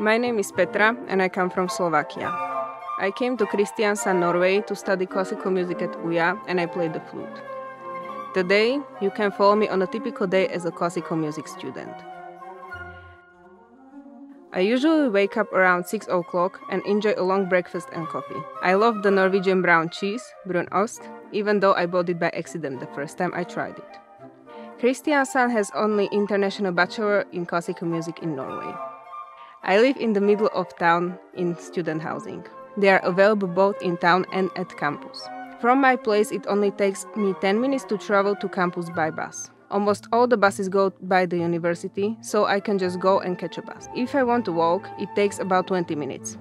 My name is Petra and I come from Slovakia. I came to Kristiansand, Norway to study classical music at UiA and I play the flute. Today, you can follow me on a typical day as a classical music student. I usually wake up around 6 o'clock and enjoy a long breakfast and coffee. I love the Norwegian brown cheese, brunost, even though I bought it by accident the first time I tried it. Kristiansand has only international bachelor in classical music in Norway. I live in the middle of town in student housing. They are available both in town and at campus. From my place, it only takes me 10 minutes to travel to campus by bus. Almost all the buses go by the university, so I can just go and catch a bus. If I want to walk, it takes about 20 minutes.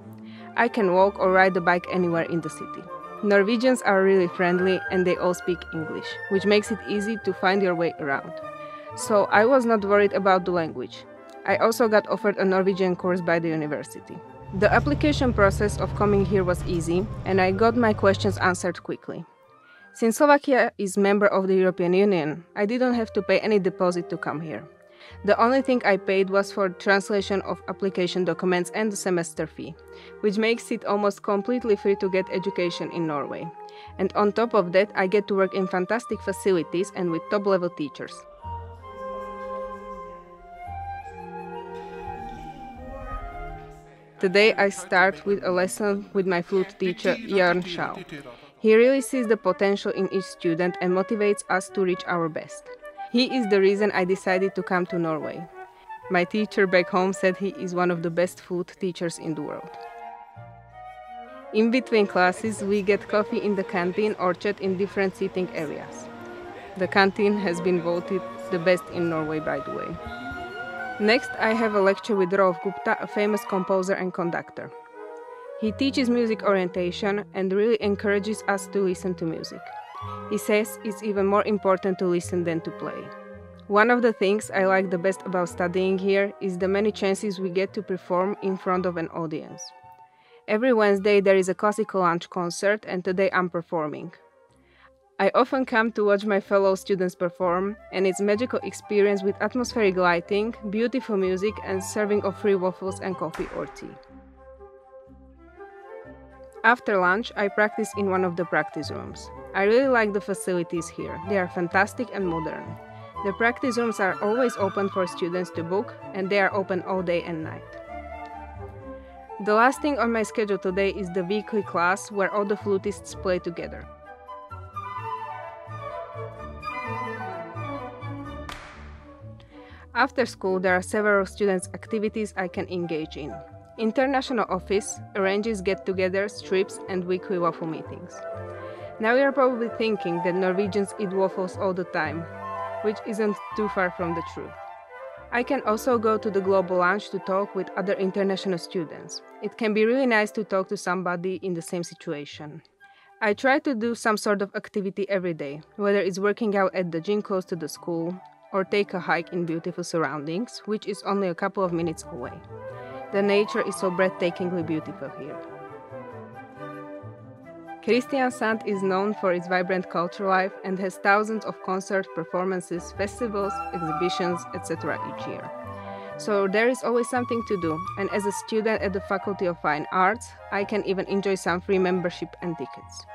I can walk or ride the bike anywhere in the city. Norwegians are really friendly and they all speak English, which makes it easy to find your way around. So I was not worried about the language. I also got offered a Norwegian course by the university. The application process of coming here was easy, and I got my questions answered quickly. Since Slovakia is member of the European Union, I didn't have to pay any deposit to come here. The only thing I paid was for translation of application documents and the semester fee, which makes it almost completely free to get education in Norway. And on top of that, I get to work in fantastic facilities and with top level teachers. Today I start with a lesson with my flute teacher Jörn Schau. He really sees the potential in each student and motivates us to reach our best. He is the reason I decided to come to Norway. My teacher back home said he is one of the best flute teachers in the world. In between classes, we get coffee in the canteen or chat in different seating areas. The canteen has been voted the best in Norway, by the way. Next, I have a lecture with Rolf Gupta, a famous composer and conductor. He teaches music orientation and really encourages us to listen to music. He says it's even more important to listen than to play. One of the things I like the best about studying here is the many chances we get to perform in front of an audience. Every Wednesday there is a classical lunch concert, and today I'm performing. I often come to watch my fellow students perform, and it's magical experience with atmospheric lighting, beautiful music, and serving of free waffles and coffee or tea. After lunch, I practice in one of the practice rooms. I really like the facilities here. They are fantastic and modern. The practice rooms are always open for students to book, and they are open all day and night. The last thing on my schedule today is the weekly class where all the flutists play together. After school, there are several students' activities I can engage in. International Office arranges get togethers, trips, and weekly waffle meetings. Now you're probably thinking that Norwegians eat waffles all the time, which isn't too far from the truth. I can also go to the global lunch to talk with other international students. It can be really nice to talk to somebody in the same situation. I try to do some sort of activity every day, whether it's working out at the gym close to the school, or take a hike in beautiful surroundings, which is only a couple of minutes away. The nature is so breathtakingly beautiful here. Kristiansand is known for its vibrant culture life and has thousands of concerts, performances, festivals, exhibitions, etc. each year. So there is always something to do, and as a student at the Faculty of Fine Arts, I can even enjoy some free membership and tickets.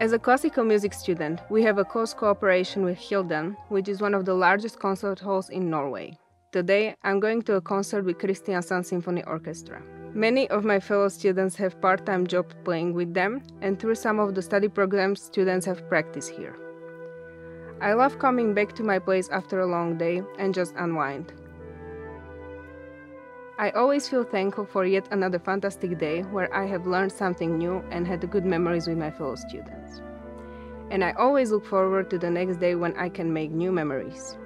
As a classical music student, we have a close cooperation with Kilden, which is one of the largest concert halls in Norway. Today, I'm going to a concert with Kristiansand Symphony Orchestra. Many of my fellow students have part-time job playing with them, and through some of the study programs, students have practice here. I love coming back to my place after a long day and just unwind. I always feel thankful for yet another fantastic day where I have learned something new and had good memories with my fellow students. And I always look forward to the next day when I can make new memories.